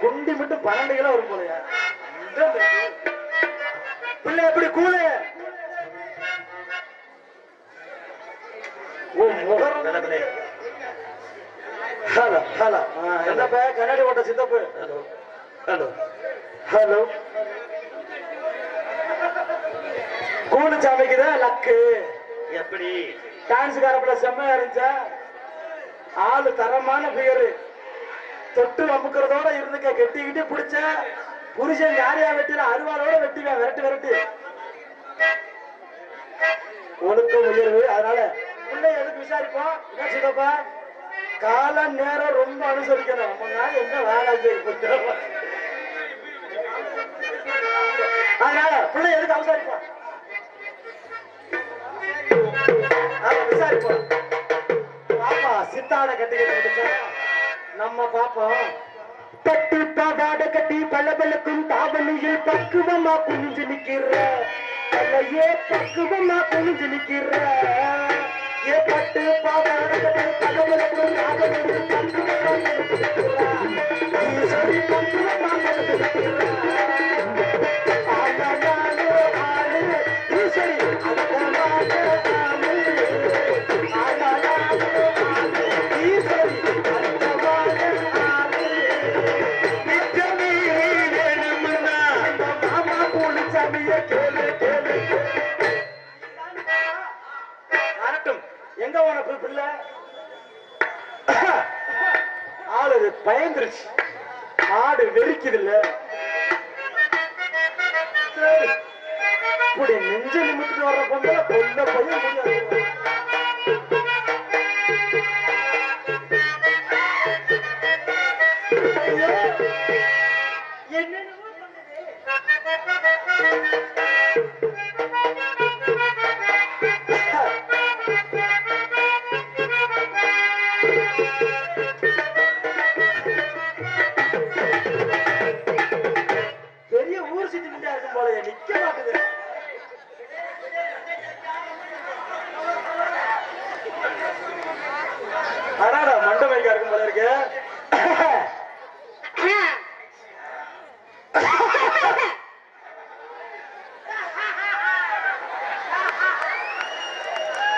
குண்டி மட்டும் பன்னெண்டு கிலோ வரும் போலயா. பிள்ளை எப்படி கூலு ஓ முகரம் ஹலோ ஹலோ. என்னப்பா கண்ணாடி ஓட்ட சித்தப்பு. ஹலோ. ஹலோ. ஹலோ. கூலு சாமிக்குதா? லக்கு. எப்படி? டான்ஸ் காரப்பட செம்மையா இருந்துச்சா? ஆளு தரமான பிகரு தொட்டு அமுக்கிறதோட இருந்துக்க கெட்டிக்கிட்டு பிடிச்ச புருஷன் யாரையா வெட்டினா அருவாளோட வெட்டிவேன் விரட்டு விரட்டு. ஒழுக்கம் உயர்வு அதனால பிள்ளை எதுக்கு விசாரிப்போம்? என்ன சிதப்பா கால நேரம் ரொம்ப அனுசரிக்கணும். அவங்க நாள் என்ன வேலை செய்ய அதனால பிள்ளை எதுக்கு அவசரிப்போம் ஆமா, விசாரிப்போம். பாப்பா சித்தாட கட்டிக்கிட்டு நம்ம பாப்போம் பட்டு பாவாட கட்டி பளபளக்கும் தாவணியில் பக்குவமா குனிஞ்சு நிக்கிற. அல்லையே பக்குவமா குனிஞ்சு நிக்கிற. ஏ பட்டு பாவாட கட்டி பளபளக்கும் தாவணியில் பக்குவமா நிக்கிற. பக்குவமா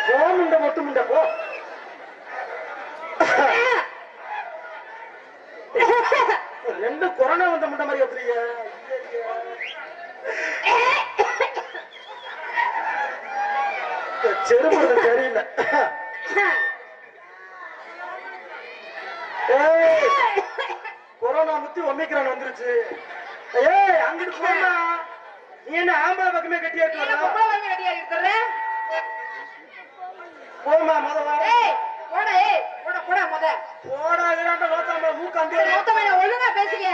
போ முண்டை மட்டும் முண்டை போ. ரெண்டு கொரோனா வந்த முண்டை மாதிரி வச்சுறீங்க செருமது தெரியல. ஏய், கொரோனா முத்தி ஒமிக்ரான் வந்துருச்சு. ஏய் அங்கிட்டு போனா. நீ என்ன ஆம்பளை பக்கமே கட்டியா வரலாம் கட்டியாட்டு போமா மொத வாரம் ஏய், போடா, ஏய், போடா, போடா முத. போடா ஒழுங்கா பேசுங்க.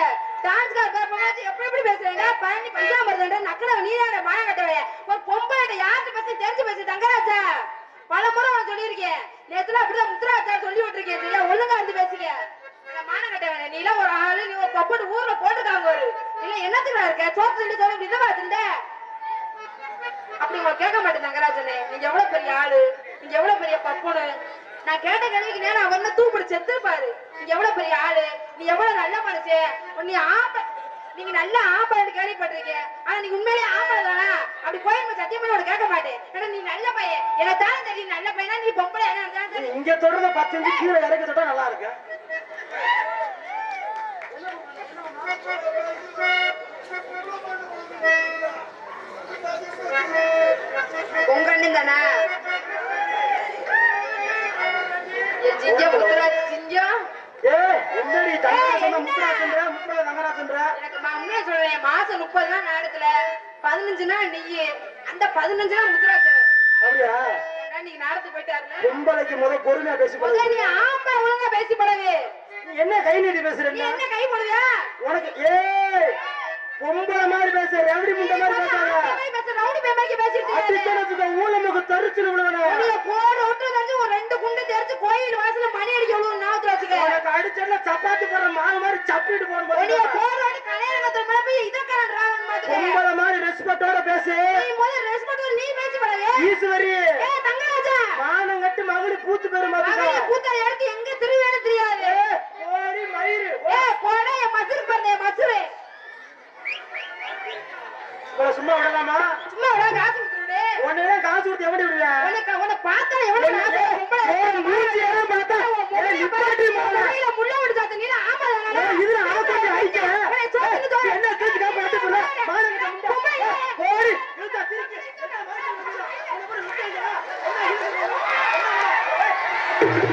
டான்ஸ் கார் பெர்ஃபார்மன்ஸ் எப்படி எப்படி பேசுறேங்க? பழனி பஞ்சாமிர்தம்டா, நக்கலை நீதானே மானம் கட்டவளே. ஒரு பொம்பளைட்ட யார்கிட்ட பேசி தெரிஞ்சு பேசி தங்கராஜா பலமுறை நான் சொல்லியிருக்கேன் நேத்துல அப்படிதான் முத்துராஜா சொல்லி விட்டுருக்கேன் சரியா? ஒழுங்கா இருந்து பேசுங்க மானம் கட்டவனே நீ எல்லாம் ஒரு ஆளு நீ ஒரு பப்பட்டு ஊர்ல போட்டுருக்காங்க ஒரு இல்ல என்னத்துக்கு இருக்க சோத்து சொல்லி சொல்ல விதவா திண்ட அப்படி உங்களை கேட்க மாட்டேன் தங்கராஜனே நீங்க எவ்வளவு பெரிய ஆளு இங்க எவ்வளவு பெரிய பப்புனு நான் கேட்ட கேள்விக்கு நேரம் அவன் என்ன செத்து பாரு நீங்க எவ்வளவு பெரிய ஆளு? நீ எவ்வளவு நல்ல மனுஷன் நீ ஆப்ப நீங்க நல்ல ஆம்பளை கேள்விப்பட்டிருக்கேன் ஆனா நீங்க உண்மையிலே ஆம்பளை தானா அப்படி போயிருந்த சத்தியம் பண்ணி கேட்க மாட்டேன். ஏன்னா நீ நல்ல பையன். எனக்கு தானே தெரியும் நல்ல பையனா? நீ பொம்பளை என்ன இங்க தொடர்ந்து பத்து கீழே இறக்கி தொட்டா நல்லா இருக்கு அந்த பதினஞ்சு நாள் முத்துராஜன். அப்படியா? நீங்க நேரத்துக்கு போயிட்டாருல பொம்பளைக்கு முத பொறுமையா பேசி பழகு. நீ ஆம்பளை ஒழுங்கா பேசி பழகு. நீ என்ன கை நீட்டி பேசுற நீ என்ன? கை போடுவியா? உனக்கு ஏய் பொம்பளை மாதிரி பேச ரவுடி முண்டை மாதிரி பேசாத. ரவுடி பேமாக்கி பேசிட்டு அடிச்சனத்துக்கு ஊழமுக்கு தரிச்சு விடுவன. வெளிய போட விட்டு வந்து ஒரு ரெண்டு குண்டு தெரிச்சு கோயில் வாசல்ல மணி அடிக்க விழுவும் நாவத்துல வச்சுக்க உனக்கு அடிச்சல சப்பாத்தி போடுற மாவு மாதிரி சப்பிட்டு வெளிய போடும் போற வாட்டி கல்யாணத்துல மேல போய் மாதிரி பொம்பளை மாதிரி ரெஸ்பெக்டோட பேசு. நீ முதல்ல ரெஸ்பெக்ட் நீ பேசி பழகு. ஈஸ்வரி. ஏ தங்கராஜா. மா ஓடி பூத்து பெருமாத்துக்கா மகனே கூத்தாடி எடுத்து எங்க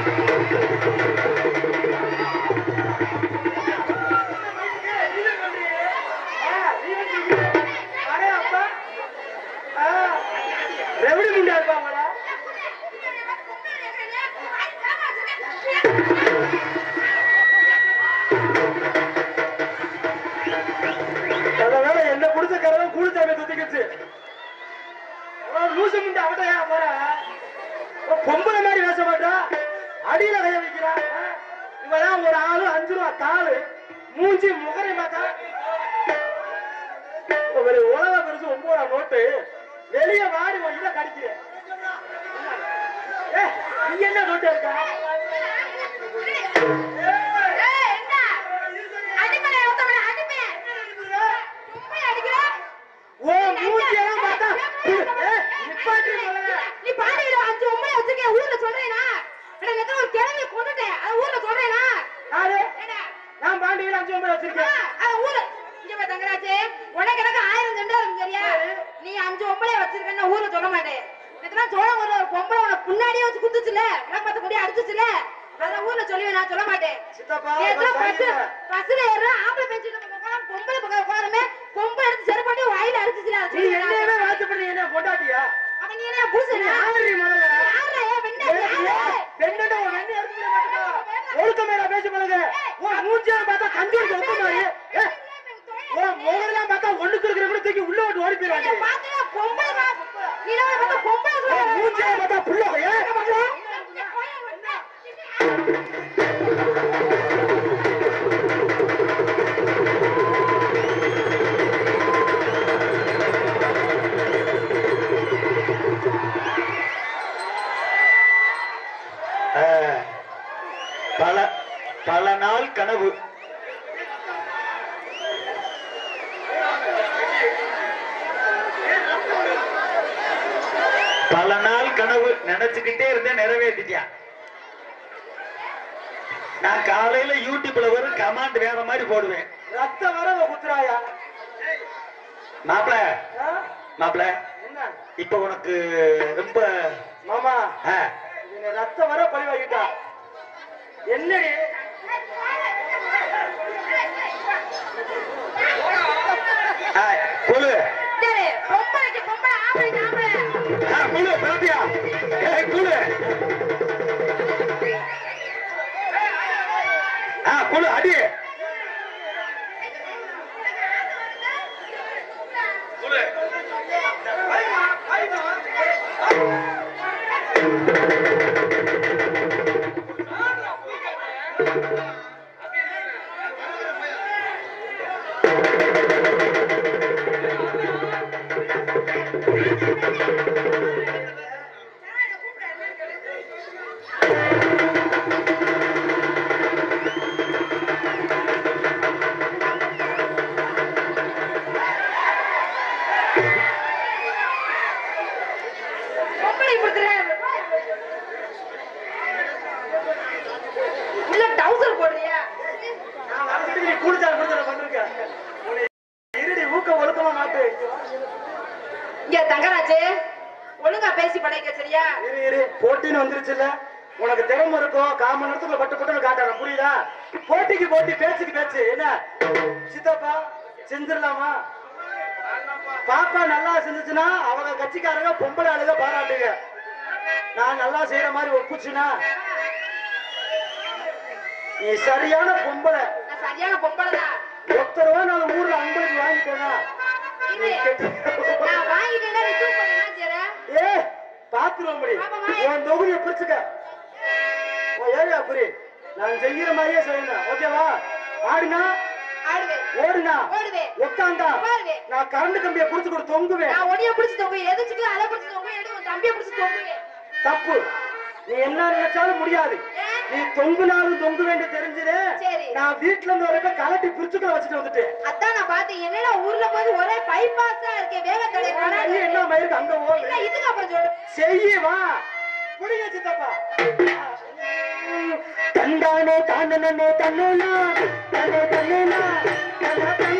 Thank you. அடிச்சுச்சுல அதான் ஊர்ல சொல்லுவேன் நான் சொல்ல மாட்டேன். பஸ்ல ஏறுற ஆம்பளை பெஞ்சு பொம்பளை பக்கம் உட்காரமே பொம்பளை எடுத்து செருப்பாட்டி வாயில அடிச்சுச்சுல நீ என்னையவே வாழ்த்து பண்ணி என்ன பொண்டாட்டியா அவன் நீ என்ன நீ யாருடி முதல்ல? யாரா ஏன் வெண்ணெய் யாரு? பெண்ணோட உன் வெண்ணெய் எடுத்து போட மாட்டேங்கிறா. ஒழுக்கமே நான் பேச பழகு. உன் மூஞ்சியை பார்த்தா கஞ்சூருக்கு ஒத்த மாதிரி. ஏ, உன் முகரெல்லாம் பார்த்தா ஒண்ணுக்கு இருக்கிற கூட தூக்கி உள்ள விட்டு ஓடி. என்னை பார்த்தா பொம்பளை. நீ பார்த்தா பொம்பளை. மூஞ்சியை பார்த்தா புள்ள. ஏ, பல பல நாள் கனவு. பல நாள் கனவு நினைச்சுக்கிட்டே இருந்தேன் நிறைவேற்றிட்டியா நான் காலையில யூடியூப்ல வரும் கமாண்ட் வேற மாதிரி போடுவேன் ரத்த வரவ குத்துறாயா மாப்பிள? மாப்பிள என்ன இப்ப உனக்கு ரொம்ப மாமா என்னை ரத்த வர பழி வாங்கிட்டா என்னடி நான் நல்லா செய்யற மாதிரி ஒப்புச்சுன்னா நீ சரியான பொம்பளை நான் சரியான பொம்பளைதான் ஒத்த ரூபா நான் ஊர்ல ஐம்பதுக்கு வாங்கிட்டேனா? ஏ பாத்துருவோம். உன் தொகுதியை பிரிச்சுக்க உன் ஏரியா புரி நான் செய்யற மாதிரியே செய்யணும் ஓகேவா ஆடுனா. ஓடுனா. உட்காந்தா. நான் கரண்ட் கம்பியை புடிச்சு கொடுத்து தொங்குவேன் நான் உன்னைய பிடிச்சு தொங்குவேன். எதிர்ச்சுக்கு அதை பிடிச்சு தொங்குவேன். தம்பியை பிடிச்சு தொங்குவேன். தப்பு. நீ என்ன நினைச்சாலும் முடியாது? நீ தொங்குனாலும் தொங்கு வேண்டிய தெரிஞ்சது. நான் வீட்டுல இருந்து வரப்ப கலட்டி பிரிச்சுக்குள்ள வச்சுட்டு வந்துட்டேன். அதான் நான் பார்த்தேன். என்னடா ஊர்ல போய் ஒரே பைபாஸா இருக்கே வேகத்தடை உன் கை என்ன மயிருக்கு அங்க ஓடு இல்ல இதுக்கு அப்புறம் சொல்லு. செய்ய வா. புடிங்க சித்தப்பா. தந்தானே தானனே தன்னேனா தன்னே தன்னேனா தன தந்தான தானனே.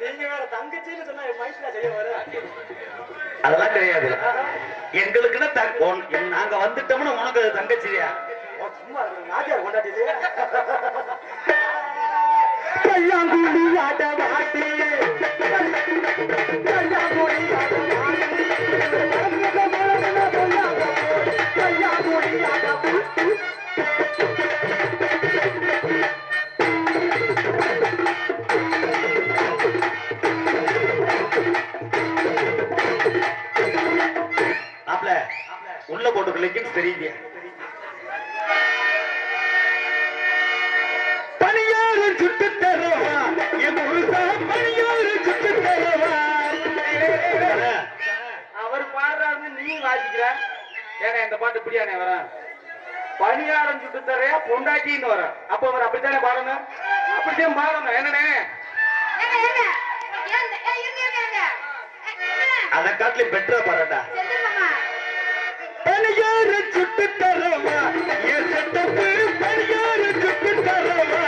நீங்க வேற தங்கச்சின்னு சொன்னா செய்ய வர. அதெல்லாம் தெரியாது. எங்களுக்குன்னு நாங்க வந்துட்டோம்னா உனக்கு அது தங்கச்சியா? சும்மா இரு, நாட்டியார் கொண்டாடிது கல்லாங்குழி ஆட வாட்டி கல்லாங்குழி ஆட வாட்டி கல்லாங்குழி ஆட உள்ள போட்டு லெக்கின்ஸ் தெரியுது. பணியாறு சுட்டு தரவா. என் முழுசா பணியாறு சுட்டு தரவா. அவர் பாடுறாருன்னு நீ வாசிக்கிற? ஏன்னா இந்த பாட்டு இப்படியானே வர? பணியாரம் சுட்டு தரையா பொண்டாட்டின்னு வர? அப்ப அவர் அப்படித்தானே பாடணும்? அப்படித்தான் பாடணும். என்னனே? அதை காட்டிலும் பெட்டரா பாருடா பணியாறு சுட்டு தரவா? என் செட்டப்பு பணியாறு சுட்டு தரவா?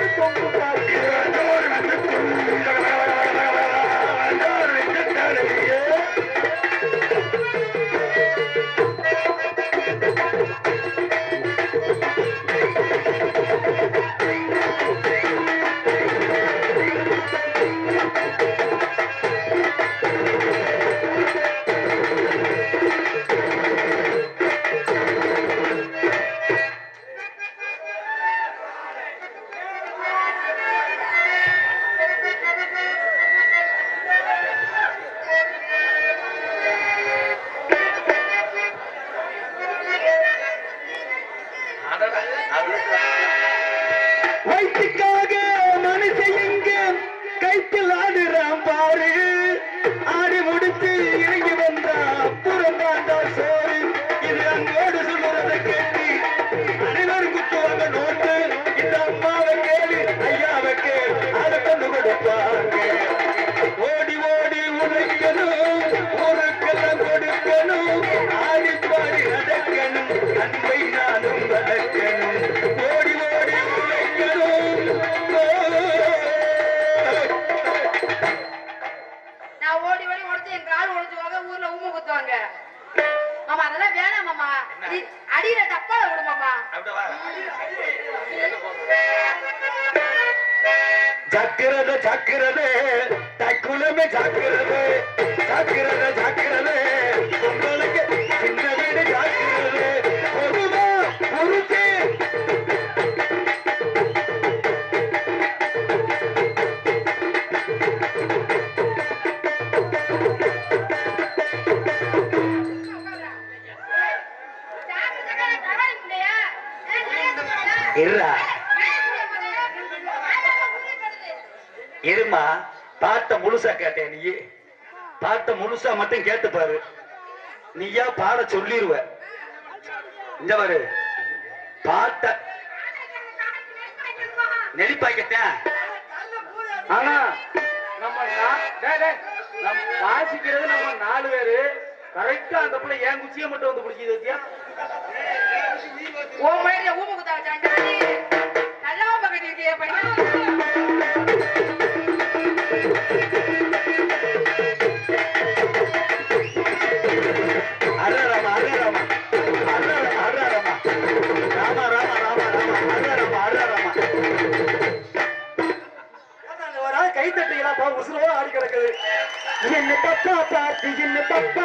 Vai, como vai? பேரும் உடைச்சு என் கால் உடைச்சுவாங்க ஊர்ல ஊம குத்துவாங்க. மாமா அதெல்லாம் வேணாம் மாமா. அடியில தப்பால விடு மாமா. ஜாக்கிரத ஜாக்கிரத. தக்குலமே ஜாக்கிரத. ஜாக்கிரத ஜாக்கிரத. உங்களுக்கு முழுசா கேட்டேன் நீயே. பாட்ட முழுசா மட்டும் கேட்டு பாரு. நீயா பாட சொல்லிருவ. இந்த பாரு. பாட்ட நெளிப்பாக்கட்டேன். ஆனா நம்ம வாசிக்கிறது நம்ம நாலு பேரு. கரெக்டா அந்த பிள்ளை என் குச்சியை மட்டும் வந்து பிடிச்சது வச்சியா ஓ மாதிரி ஊமகுதா நல்லா பக்கத்து இருக்கியா பையன் கைத்தட்டிகளா உசுரோட ஆடி கிடக்குது என்ன தப்பா பார்த்து என்ன தப்பா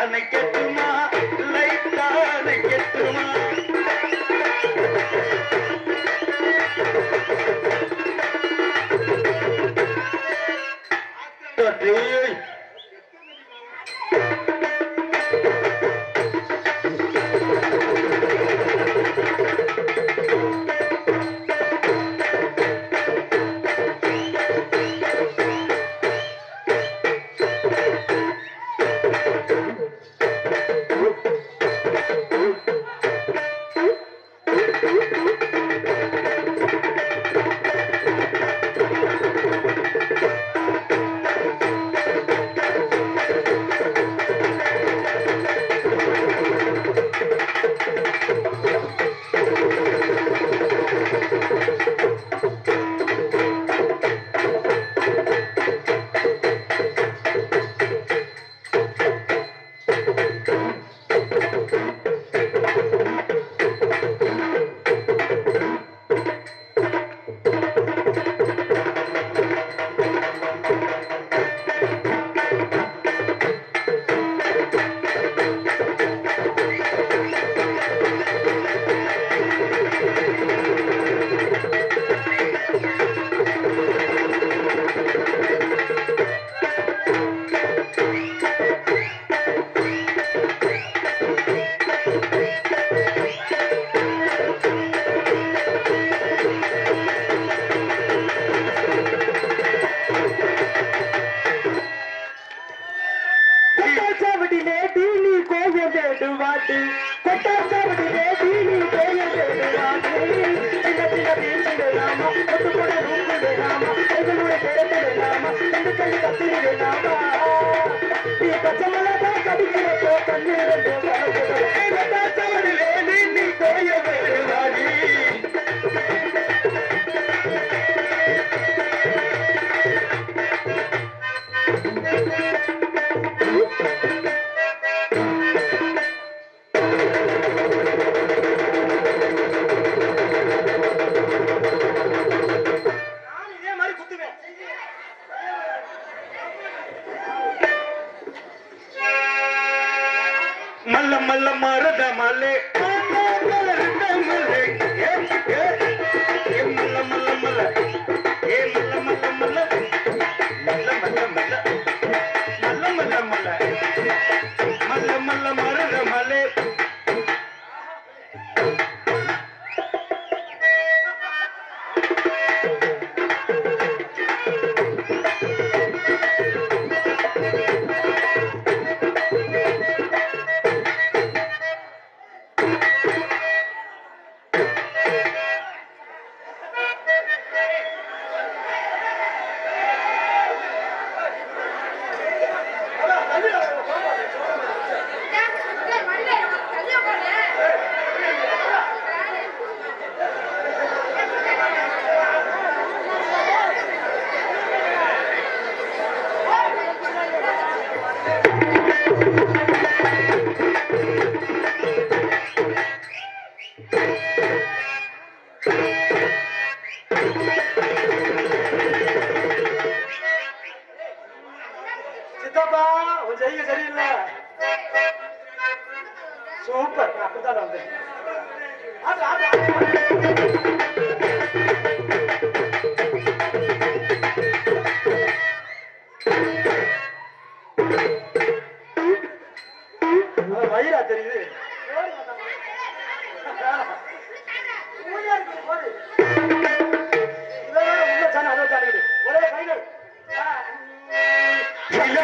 அணைக்கட்டுமா லைட்டா அணைக்கட்டுமா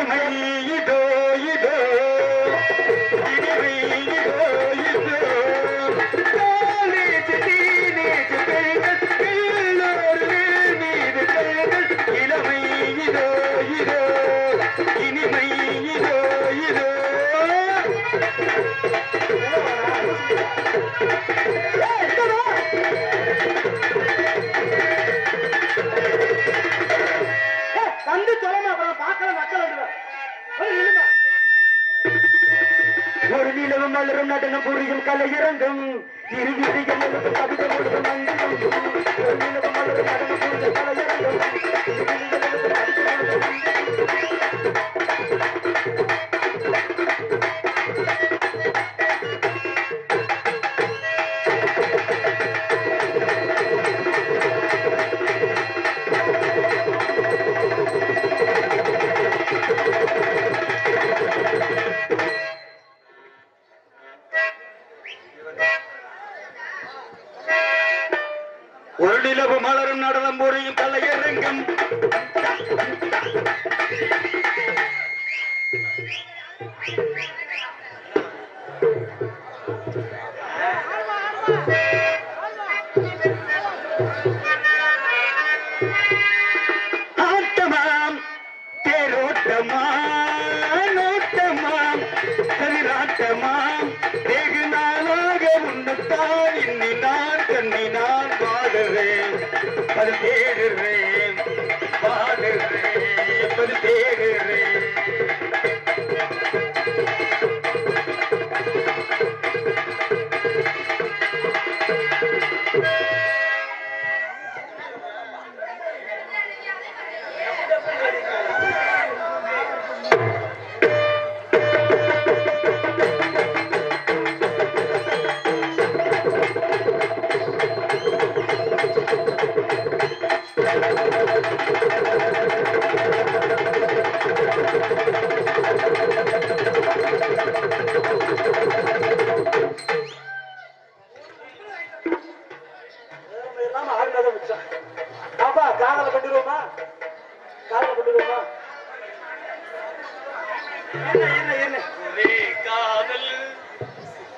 नहीं கலை இறங்கும். இரு விதிகள் கவிதை மண்டி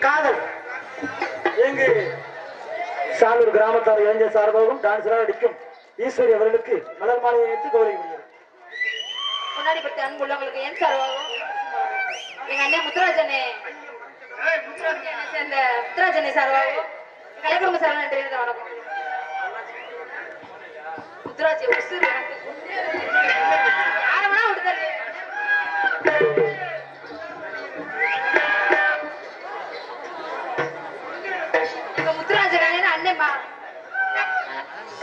காதல். எங்கு சாலூர் கிராமத்தார் இளைஞர் சார்பாகவும் டான்சராக நடிக்கும் ஈஸ்வரி அவர்களுக்கு மலர் மாலையை எடுத்து கௌரவி முன்னாடி பற்றி அன்பு உள்ளவங்களுக்கு என் சார்பாகவும் எங்க அண்ணன் முத்துராஜனே சேர்ந்த முத்துராஜனை சார்பாகவும் கலைக்குடும்ப சார்பாக நன்றி வணக்கம். முத்துராஜ்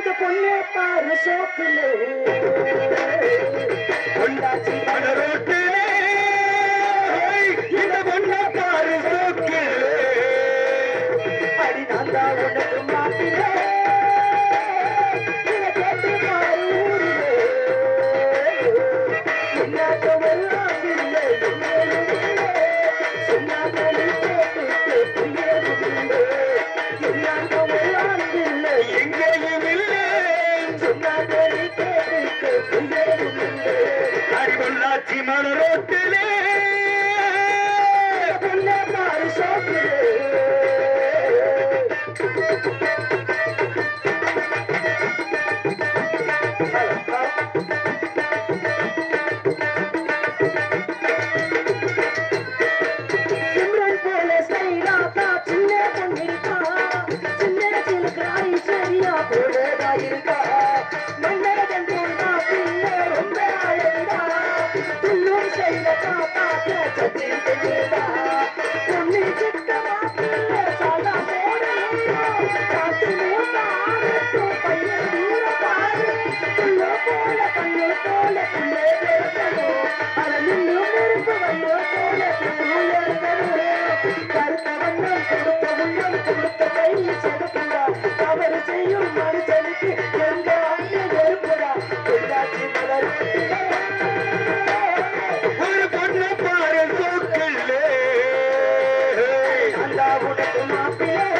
இந்த பொண்ணே பாரு சோக்கிலே. கொண்டாச்சி மனரோட்டிலே இந்த பொண்ணே பாரு சோக்கிலே. அடி நான் தான் உனக்கு மாட்டிலே. என்ன Hallelujah. கையில் செதுக்குண்டா தவறு செய்யும் மனுஷனுக்கு எங்க அண்ணன் நெருப்புடா உள்ளாட்சி மலர் ஒரு பொண்ணு பாரு சோக்கில்லே அந்த உனக்கு மாப்பிள்ளை.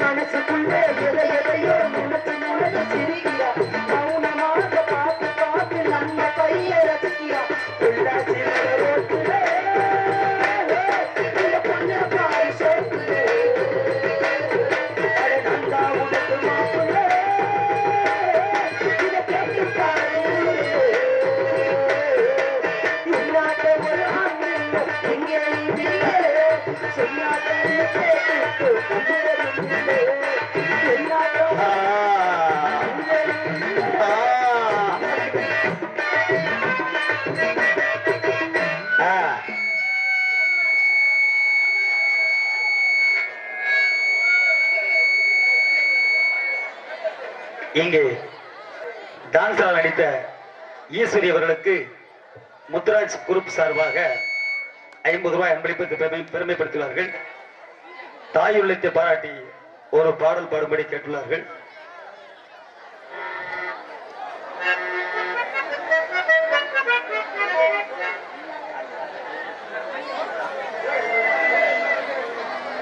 மனசுக்குள்ள இங்கே டான்ஸா நடித்த ஈஸ்வரி அவர்களுக்கு முத்ராஜ் குரூப் சார்பாக ஐம்பது ரூபாய் அன்பளிப்பு பெருமை பெருமைப்படுத்தினார்கள் தாயுள்ளத்தை பாராட்டி ஒரு பாடல் பாடும்படி கேட்டுள்ளார்கள்.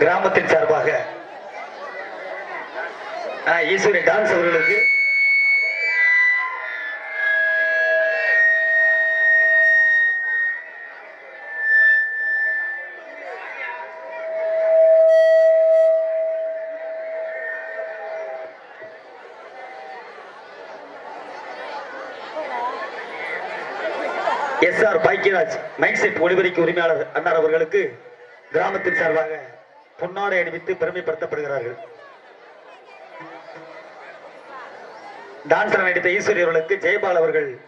கிராமத்தின் சார்பாக ஈஸ்வரி டான்ஸ் அவர்களுக்கு எஸ் ஆர் மைக் செட் ஒளிபரிக்கு உரிமையாளர் அன்னார் அவர்களுக்கு கிராமத்தின் சார்பாக பொன்னாடை அணிவித்து பெருமைப்படுத்தப்படுகிறார்கள். டான்சர் நடித்த ஈஸ்வரி அவர்களுக்கு ஜெயபால் அவர்கள்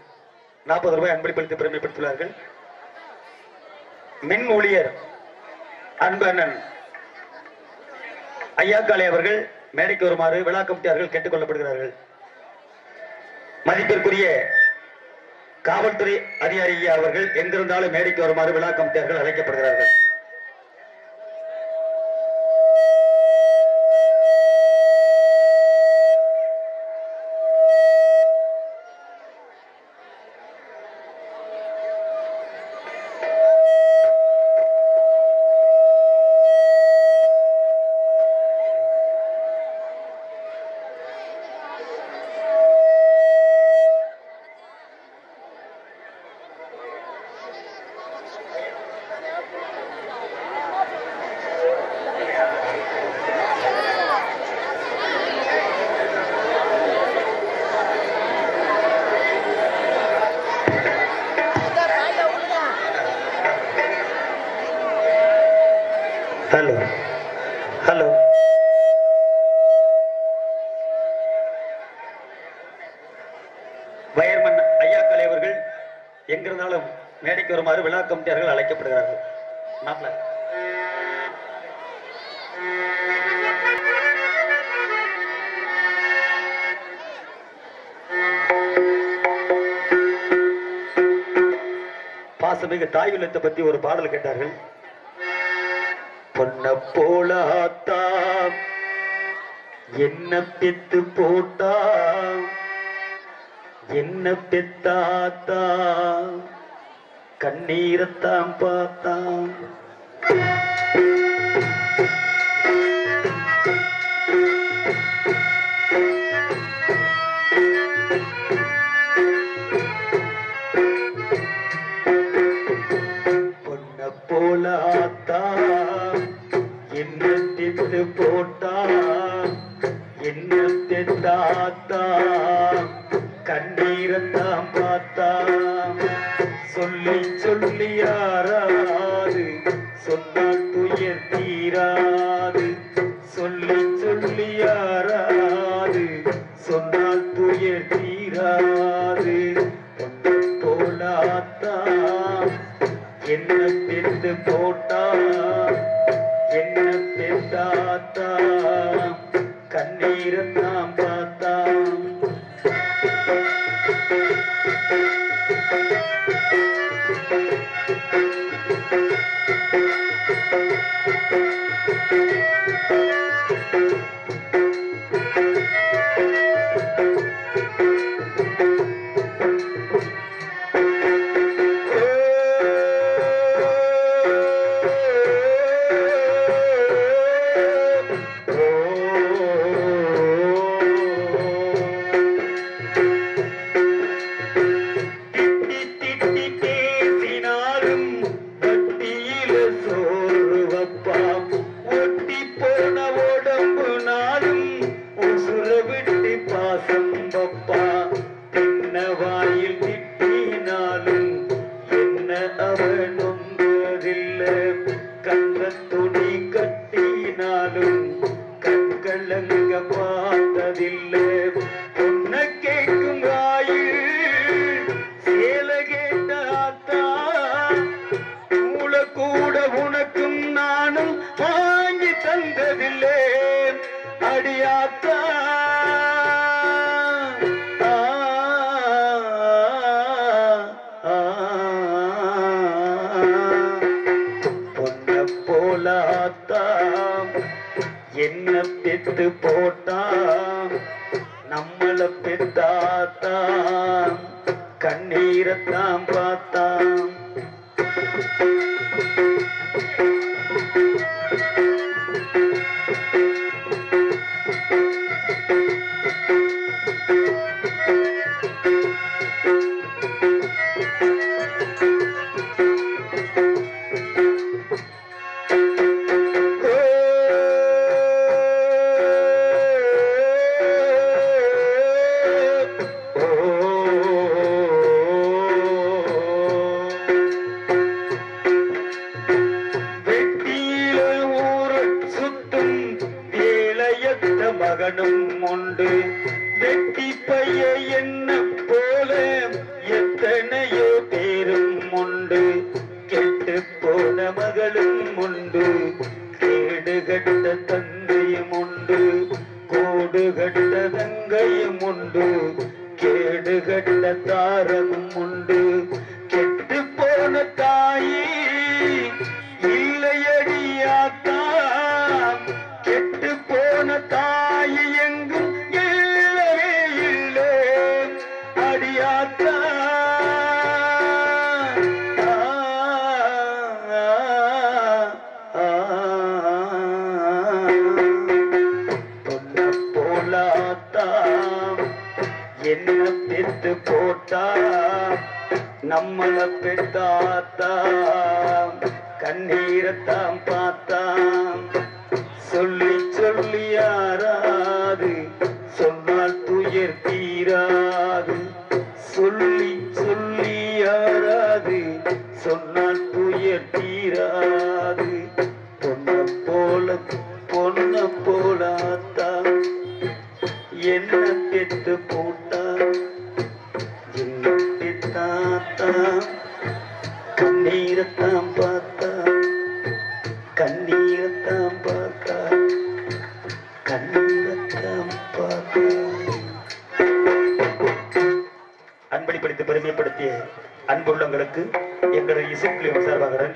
நாற்பது ரூபாய் அன்பளிப்பளித்து பெருமைப்படுத்தியுள்ளார்கள். மின் ஊழியர் அன்பு அண்ணன் ஐயாக்காளி அவர்கள் மேடைக்கு வருமாறு விழா கமிட்டியார்கள் கேட்டுக் கொள்ளப்படுகிறார்கள். மதிப்பிற்குரிய காவல்துறை அதிகாரி அவர்கள் எங்கிருந்தாலும் மேடைக்கு வருமாறு விழா கமிட்டியர்கள் அழைக்கப்படுகிறார்கள். வயர்மன் ஐயா அவர்கள் எங்கிருந்தாலும் மேடைக்கு வருமாறு விழா கமிட்டியார்கள் அழைக்கப்படுகிறார்கள். நாட்டில் பாசமிகு தாய் உள்ளத்தை பத்தி ஒரு பாடல் கேட்டார்கள். பொன்ன போல ஆத்தா என்ன பெத்து போட்டா என்ன பெத்தாத்தா? கண்ணீரத்தான் பார்த்தான் பொண்ண போலாத்தா. என்ன திட்டு போட்டா? என்ன தெத்தாத்தா? பார்த்தா சொல்லி சொல்லி யாராது சொன்னால் துயர் தீராது. சொல்லி சொல்லி யாராது சொன்னால் துயர் தீராது. பொன்ன போல என்ன தெரிந்து போட்டா என்ன தெரிந்தாத்தா கண்ணீரத்தான் நாம் திட்டி தாயி நம்மள பெத்தாத்தா கண்ணீரத்தாம் பார்த்தா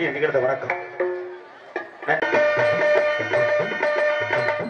அன்பளிப்படுத்தி வணக்கம்.